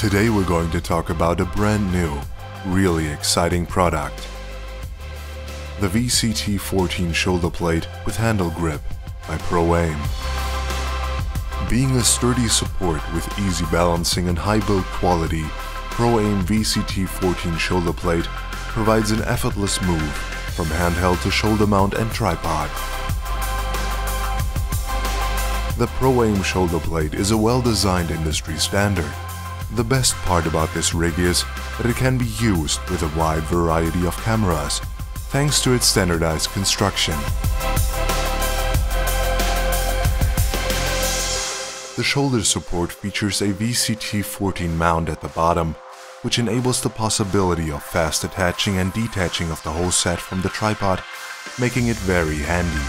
Today we're going to talk about a brand new, really exciting product. The VCT14 shoulder plate with handle grip by ProAim. Being a sturdy support with easy balancing and high build quality, ProAim VCT14 shoulder plate provides an effortless move from handheld to shoulder mount and tripod. The ProAim shoulder plate is a well-designed industry standard. The best part about this rig is that it can be used with a wide variety of cameras, thanks to its standardized construction. The shoulder support features a VCT14 mount at the bottom, which enables the possibility of fast attaching and detaching of the whole set from the tripod, making it very handy.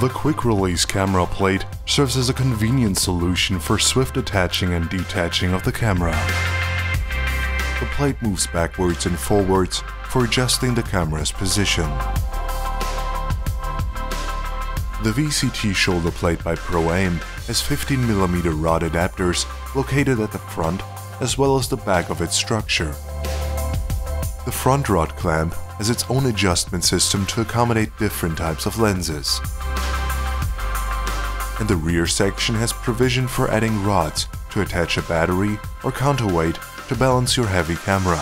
The quick release camera plate serves as a convenient solution for swift attaching and detaching of the camera. The plate moves backwards and forwards for adjusting the camera's position. The VCT shoulder plate by ProAim has 15mm rod adapters located at the front as well as the back of its structure. The front rod clamp has its own adjustment system to accommodate different types of lenses and the rear section has provision for adding rods to attach a battery or counterweight to balance your heavy camera.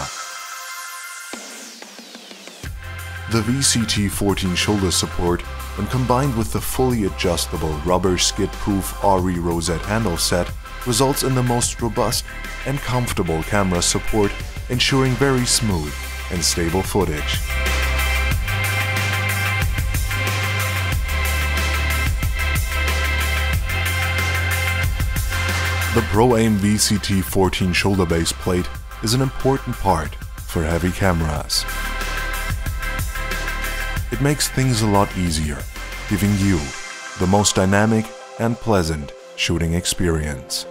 The VCT14 shoulder support, when combined with the fully adjustable rubber skid-proof ARRI rosette handle set, results in the most robust and comfortable camera support, ensuring very smooth and stable footage. The ProAim VCT14 shoulder base plate is an important part for heavy cameras. It makes things a lot easier, giving you the most dynamic and pleasant shooting experience.